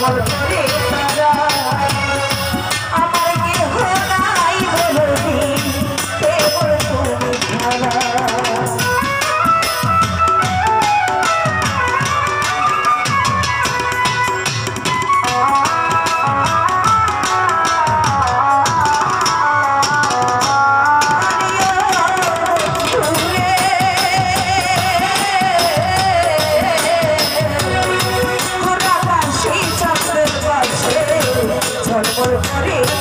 Model. Hare Hare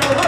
바로